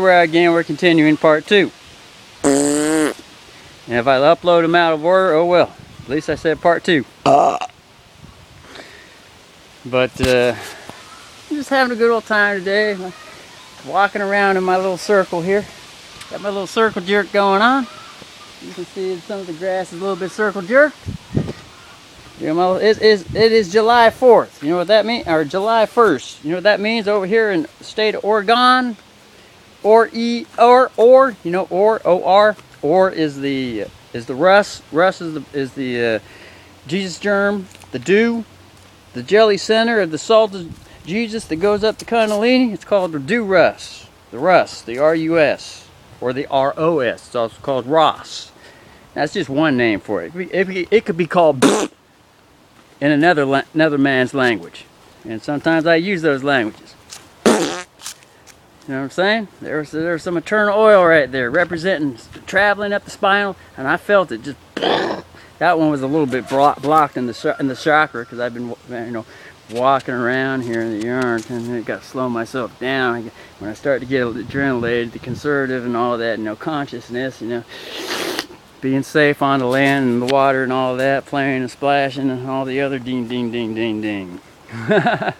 Where again, we're continuing part two. And if I upload them out of order, oh well. At least I said part two. But uh, I'm just having a good old time today. Walking around in my little circle here. Got my little circle jerk going on. You can see some of the grass is a little bit circle jerked. You know, it is it is July 4th. You know what that means? Or July 1st. You know what that means over here in the state of Oregon? Or E or or you know or O R or is the is the rust. Rust is the is the uh, Jesus germ, the dew, the jelly center of the salt of Jesus that goes up the cannellini. It's called the dew rust. The rust, the R U S or the R O S. It's also called Ross. That's just one name for it. It it could be called in another another man's language, and sometimes I use those languages. You know what I'm saying? There's there's some eternal oil right there representing traveling up the spinal, and I felt it just. that one was a little bit blo- blocked in the in the chakra because I've been you know walking around here in the yard and it got slow myself down. When I start to get adrenaline, the conservative and all that, you know, consciousness, you know, being safe on the land and the water and all that, playing and splashing and all the other ding, ding, ding, ding, ding.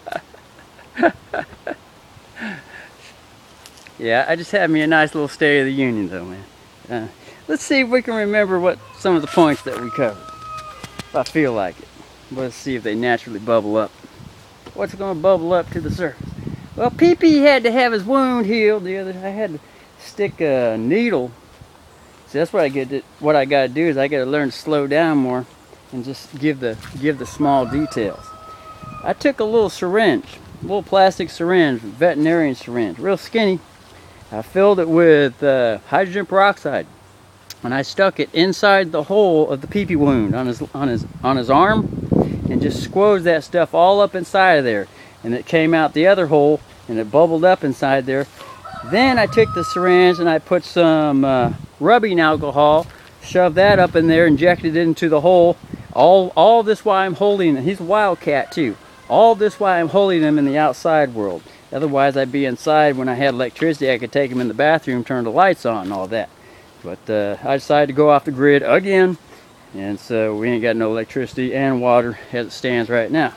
yeah, I just had me a nice little State of the Union though, man. Uh, let's see if we can remember what some of the points that we covered. If I feel like it. Let's see if they naturally bubble up. What's going to bubble up to the surface? Well, PP had to have his wound healed the other. I had to stick a needle. See, that's what I get. To, what I got to do is I got to learn to slow down more, and just give the give the small details. I took a little syringe, a little plastic syringe, veterinarian syringe, real skinny. I filled it with uh, hydrogen peroxide, and I stuck it inside the hole of the PP wound on his on his on his arm, and just squoze that stuff all up inside of there. And it came out the other hole, and it bubbled up inside there. Then I took the syringe and I put some uh, rubbing alcohol, shoved that up in there, injected it into the hole. All all this while I'm holding him. He's a wildcat too. All this while I'm holding him in the outside world. Otherwise, I'd be inside. When I had electricity, I could take him in the bathroom, turn the lights on, and all that. But uh, I decided to go off the grid again, and so we ain't got no electricity and water as it stands right now.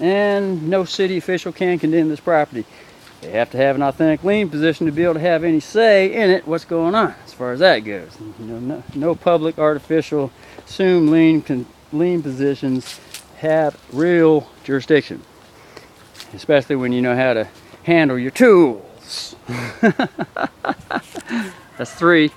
And no city official can condemn this property. They have to have an authentic lien position to be able to have any say in it, what's going on, as far as that goes. You know, no, no public, artificial, assumed lien, con, lien positions have real jurisdiction, especially when you know how to handle your tools. That's three.